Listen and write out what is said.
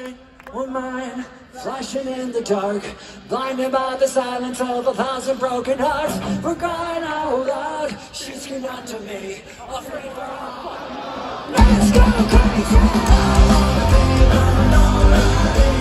mine, were mine, flashing in the dark, blinded by the silence of a thousand broken hearts. We're crying out loud, she's screamed out to me, afraid for all. Let's go crazy! I wanna be alone.